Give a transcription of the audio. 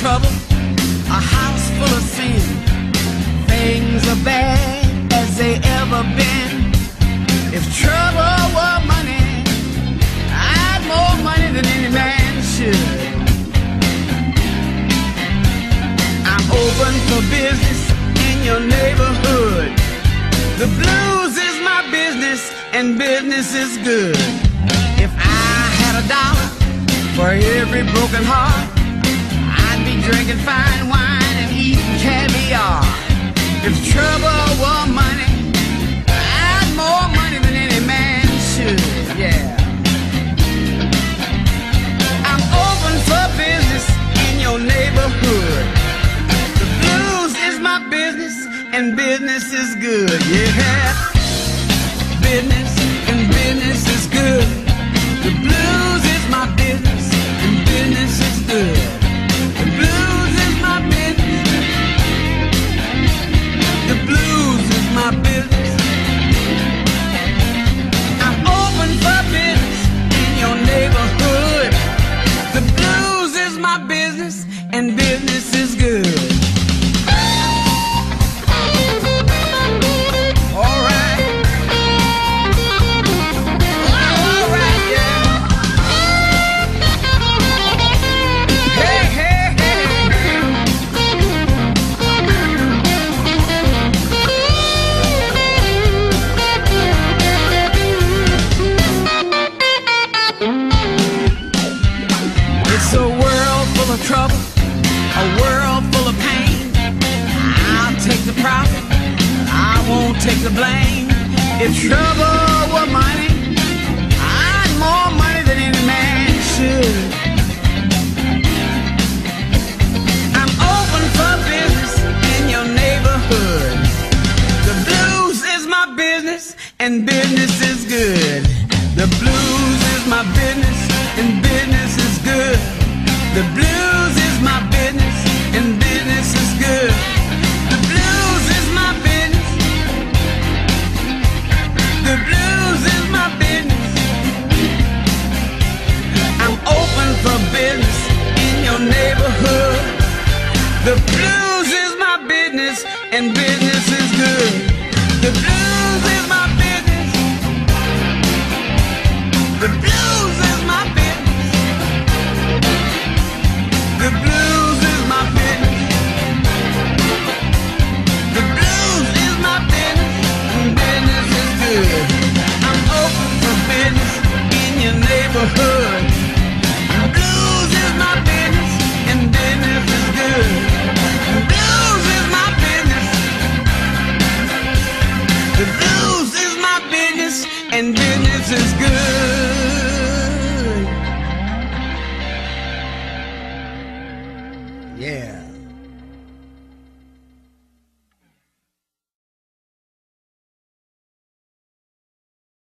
trouble, a house full of sin. Things are bad as they ever been. If trouble were money, I'd more money than any man should. I'm open for business in your neighborhood. The blues is my business, and business is good. If I had a dollar for every broken heart drinking fine wine and eating caviar. If trouble were money, I'd more money than any man should. Yeah. I'm open for business in your neighborhood. The blues is my business and business is good. Yeah. Business world full of trouble, a world full of pain. I'll take the profit, I won't take the blame. If trouble were money, I'd more money than any man should. I'm open for business in your neighborhood. The blues is my business and business is good. The blues is my business and business is good. The blues The blues is my business and business is good. The blues is my and business is good.